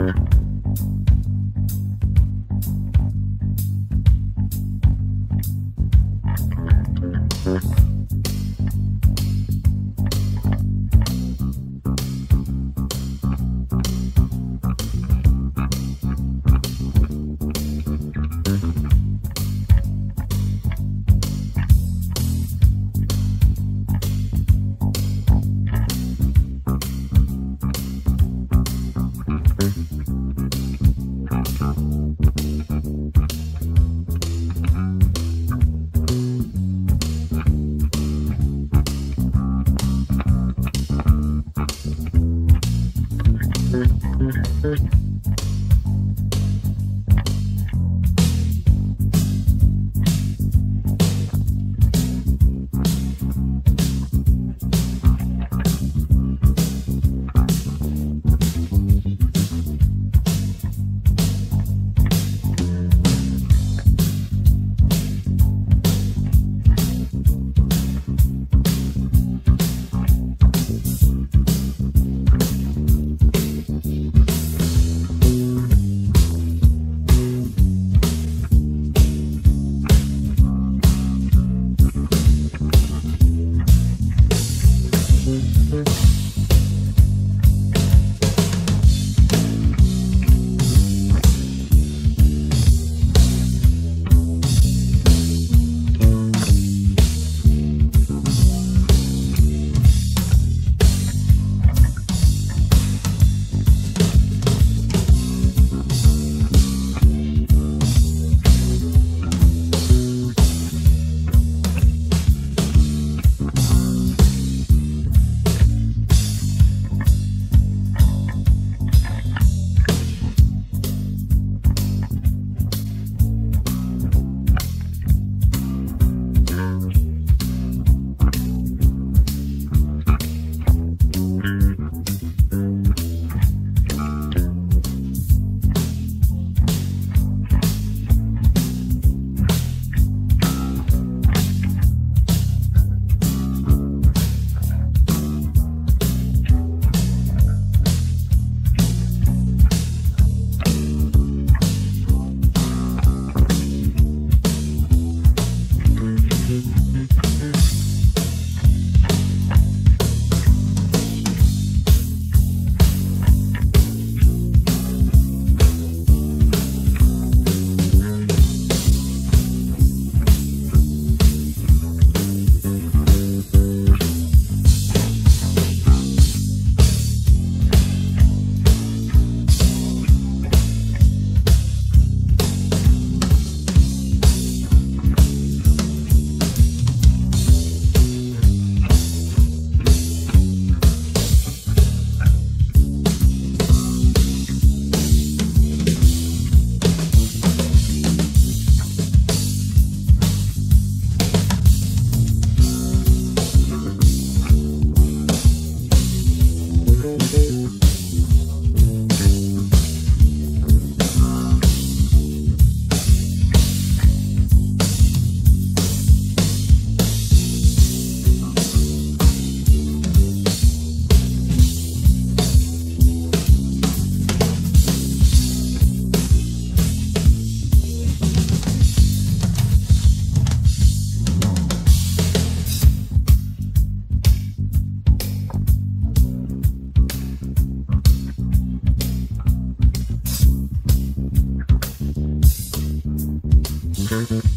Mm-hmm. Thank you. Mm-hmm. Música Mm-hmm.